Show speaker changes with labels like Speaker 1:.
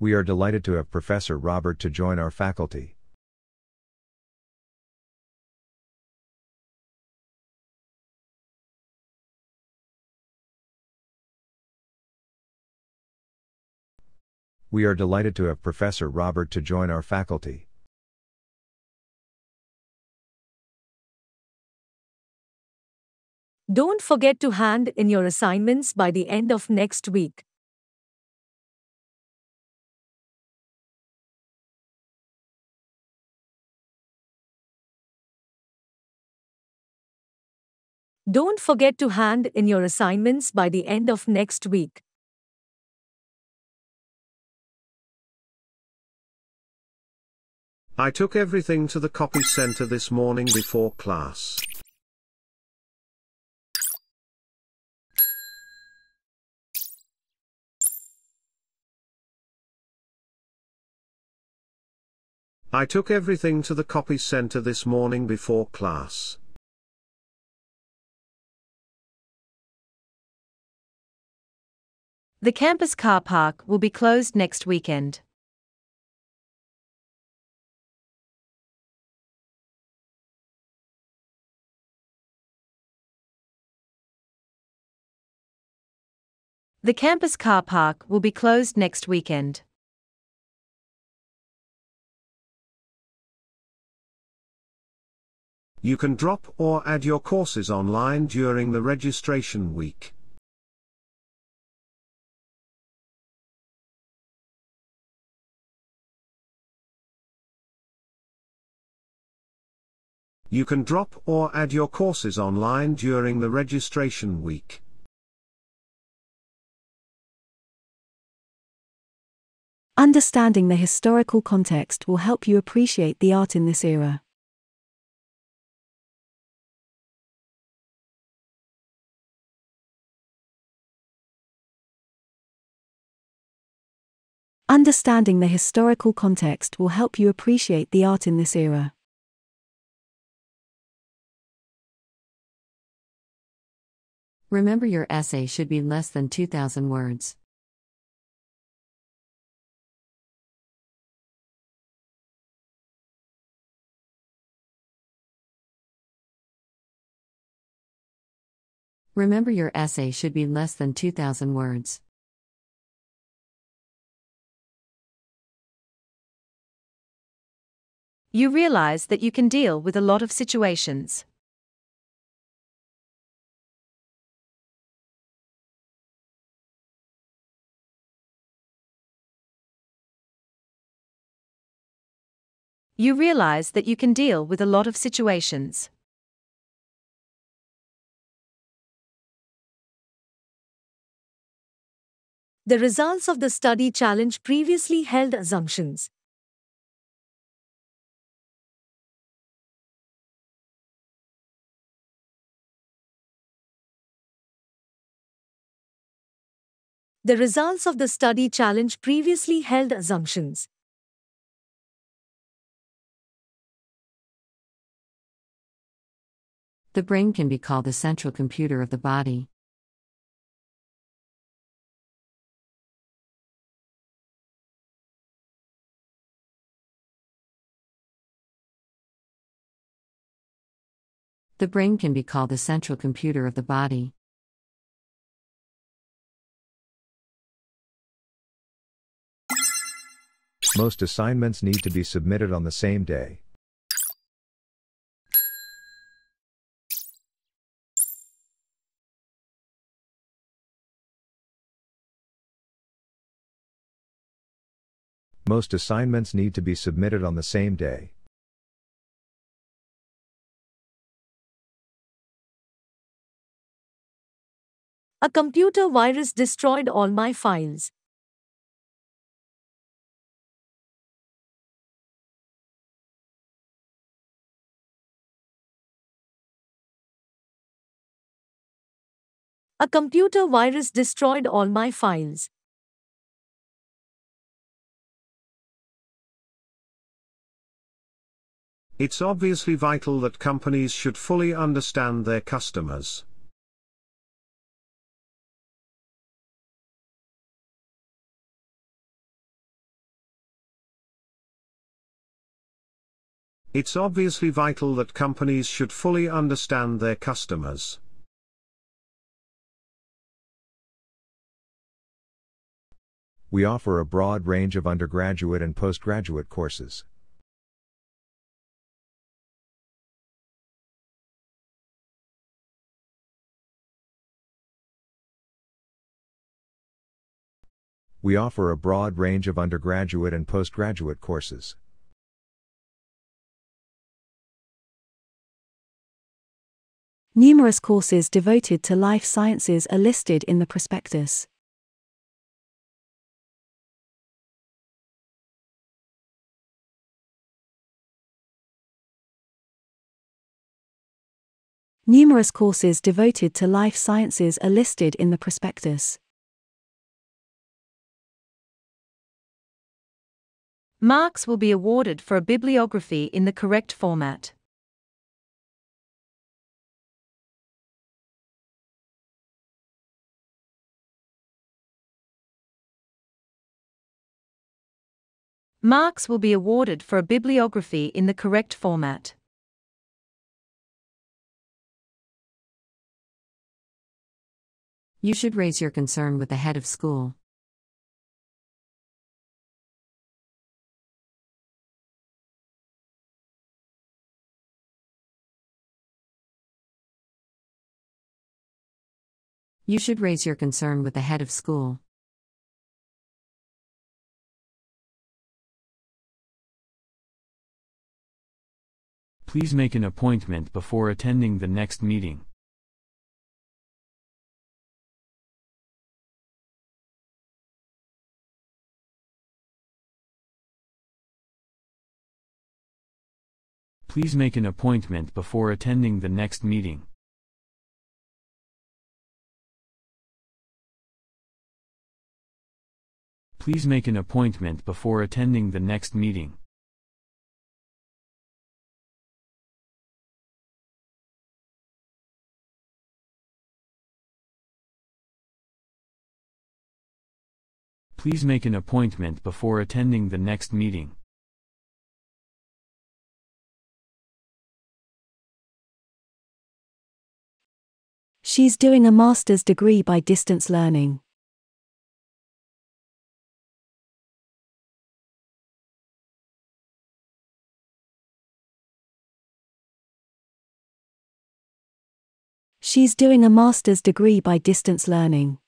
Speaker 1: We are delighted to have Professor Robert to join our faculty. We are delighted to have Professor Robert to join our faculty.
Speaker 2: Don't forget to hand in your assignments by the end of next week. Don't forget to hand in your assignments by the end of next week.
Speaker 3: I took everything to the copy center this morning before class. I took everything to the copy center this morning before class.
Speaker 4: The campus car park will be closed next weekend. The campus car park will be closed next weekend.
Speaker 3: You can drop or add your courses online during the registration week. You can drop or add your courses online during the registration week.
Speaker 5: Understanding the historical context will help you appreciate the art in this era. Understanding the historical context will help you appreciate the art in this era.
Speaker 4: Remember your essay should be less than 2,000 words. Remember your essay should be less than 2,000 words. You realize that you can deal with a lot of situations. You realize that you can deal with a lot of situations.
Speaker 2: The results of the study challenge previously held assumptions. The results of the study challenge previously held assumptions.
Speaker 4: The brain can be called the central computer of the body. The brain can be called the central computer of the body.
Speaker 1: Most assignments need to be submitted on the same day. Most assignments need to be submitted on the same day.
Speaker 2: A computer virus destroyed all my files. A computer virus destroyed all my files.
Speaker 3: It's obviously vital that companies should fully understand their customers. It's obviously vital that companies should fully understand their customers.
Speaker 1: We offer a broad range of undergraduate and postgraduate courses. We offer a broad range of undergraduate and postgraduate courses.
Speaker 5: Numerous courses devoted to life sciences are listed in the prospectus. Numerous courses devoted to life sciences are listed in the prospectus.
Speaker 4: Marks will be awarded for a bibliography in the correct format. Marks will be awarded for a bibliography in the correct format.
Speaker 6: You should raise your concern with the head of school. You should raise your concern with the head of school.
Speaker 7: Please make an appointment before attending the next meeting. Please make an appointment before attending the next meeting. Please make an appointment before attending the next meeting. Please make an appointment before attending the next meeting.
Speaker 5: She's doing a master's degree by distance learning. She's doing a master's degree by distance learning.